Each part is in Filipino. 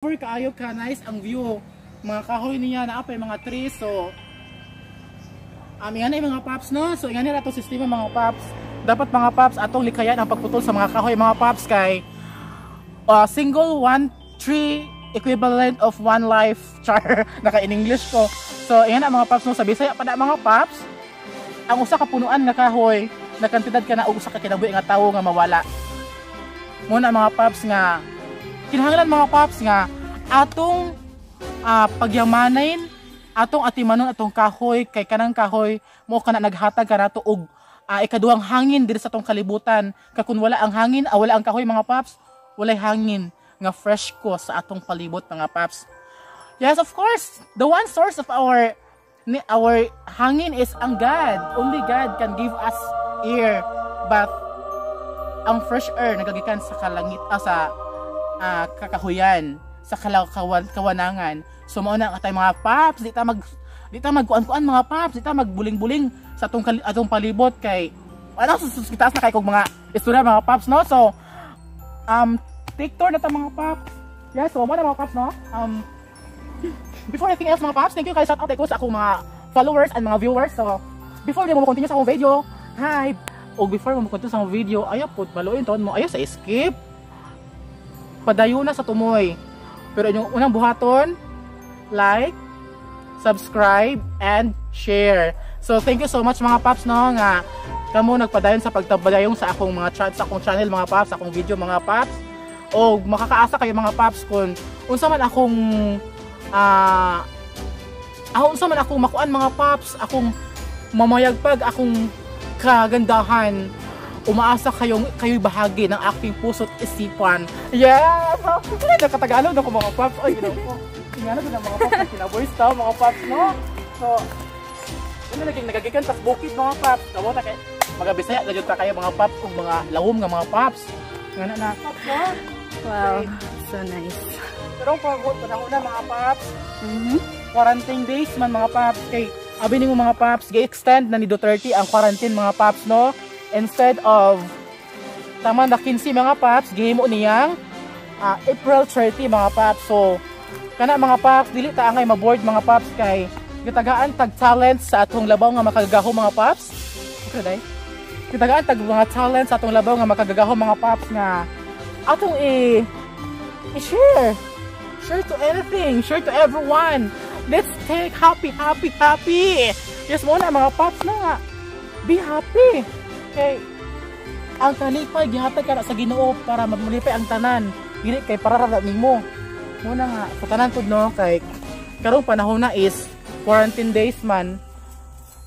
Super kaayo ka, nice ang view. Mga kahoy niya na apay mga trees so um, yan ay mga paps no. So yan na to sistema mga paps. Dapat mga paps atong likayan ang pagputol sa mga kahoy mga paps kay uh, single one tree equivalent of one life char naka in English ko. So yan ang mga paps no sa Bisaya pa mga paps. Ang usa ka punuan nga kahoy na kantidad ka na og usa ka kinabuhi nga tawo nga mawala. Muna mga paps nga kinahanglan mga paps nga atong uh, pagyamanin atong atimanon atong kahoy kay kanang kahoy mo kana naghatag kanato og uh, ikaduhang hangin diri sa atong kalibutan. Kay kun wala ang hangin ah, wala ang kahoy mga paps walay hangin nga fresh ko sa atong palibot mga paps. Yes of course the one source of our our hangin is ang God. Only God can give us air but ang fresh air nagagikan sa kalangit ah, sa uh, kakahuyan sa kalakawan kawanangan. So mao na atay mga paps, di ta mag di ta magkuan-kuan mga paps, di ta magbuling-buling sa atong atong palibot kay ano susukitas na kay kog mga istorya mga paps no. So um take tour na ta mga paps. Yeah, so mo na mga paps no. Um before anything else mga paps, thank you kay shout out ko sa akong mga followers and mga viewers. So before di mo continue sa akong video, hi. O before mo continue sa akong video, ayo put baluin ton mo ayo sa skip padayon na sa tumoy. Pero inyong unang buhaton, like, subscribe, and share. So thank you so much mga paps no nga kamo nagpadayon sa pagtabadayong sa akong mga chat sa akong channel mga paps, sa akong video mga paps. O makakaasa kayo mga paps kung unsa man akong ah uh, unsa man akong makuan mga paps, akong mamayagpag akong kagandahan umaasa kayong kayo bahagi ng aking puso't isipan. Yes! Wala na katagalo na ko mga paps. Ay, ginaw ko. Tingnan na mga paps na kinaboys tao mga paps, no? So, ano naging nagagikan tas bukid mga paps. Tamo ta kay mga Bisaya na ta kayo mga paps kung mga lawom nga mga paps. Nga na na paps, no? Wow, so nice. Pero pag panahon na mga paps, Mm -hmm. quarantine days man mga paps kay abi ningo mga paps, gi-extend na ni Duterte ang quarantine mga paps, no? Instead of tama na 15 mga paps gihimo niyang uh, April 30 mga paps. So kana mga paps dili ta angay maboard mga paps kay gitagaan tag talent sa atong labaw nga makagagaho mga paps. Okay gitagaan tag mga talent sa atong labaw nga makagagaho mga paps nga atong i i-share. Share to anything. Share to everyone. Let's take happy happy happy. Yes mo na mga paps na be happy kay ang kalipay gihatag ka sa Ginoo para magmulipay ang tanan. Dili kay para ra nimo. Muna nga sa tanan pud no? Kay karong panahon na is quarantine days man.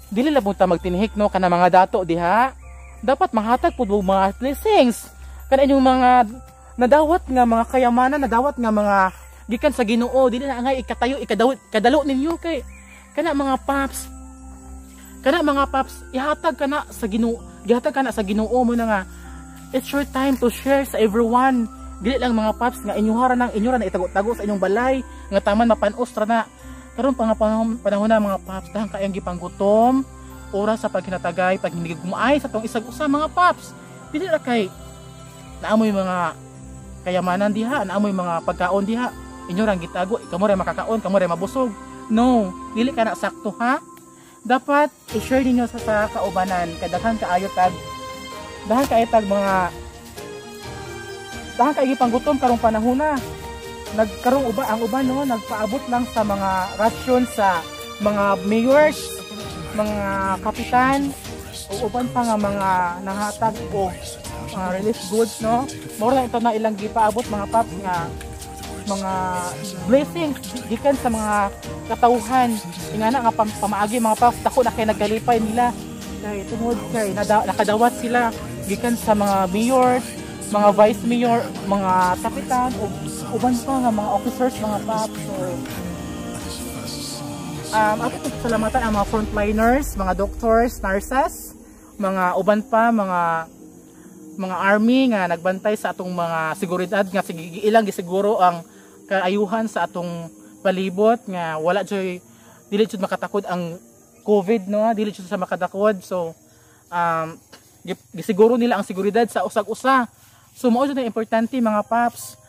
Dili labong ta magtinhik no? Kana mga dato diha. Dapat mahatag pud mga blessings. Kana inyong mga nadawat nga mga kayamanan nadawat nga mga gikan sa Ginoo. Dili na nga ikatayo ikadawit kadalo ninyo kay kana mga paps kana mga paps ihatag kana sa Ginoo gihatag kana sa Ginoo mo na nga it's your time to share sa everyone. Dili lang mga paps nga inyuhara nang inyura na itago-tago sa inyong balay nga taman mapanos ra na. Karon pa nga panahon na mga paps dahang kayang gipanggutom oras sa paghinatagay pag hindi gumaay sa tong isag usa mga paps. Dili ra kay naamoy mga kayamanan diha naamoy mga pagkaon diha. Inyo rang gitago kamo ray makakaon kamo ray mabusog. No dili ka na sakto ha dapat i-share ninyo sa, sa kaubanan. Kadaghan kaayo tag dahan kaayo tag mga dahan kaayo panggutom karong panahon na. Nagkarong uba ang uban no nagpaabot lang sa mga ration sa mga mayors mga kapitan o uban pa nga mga nanghatag o mga relief goods no. Mo lang ito na ilang gipaabot mga paps nga mga blessings gikan sa mga katauhan ingana nga pam pamaagi mga paps dako na kay nagkalipay nila. Kay tungod kay nada, nakadawat sila. Gikan sa mga mayors mga vice mayor mga kapitan o uban pa nga mga officers mga paps so um, ako salamatan ang mga frontliners mga doctors nurses mga uban pa mga mga army nga nagbantay sa atong mga seguridad nga ilang gisiguro ang kaayuhan sa atong palibot nga wala joy dili jud makatakod ang COVID no? Dili jud sa makatakod. So um gisiguro nila ang seguridad sa usag-usa. So mao jud importante mga paps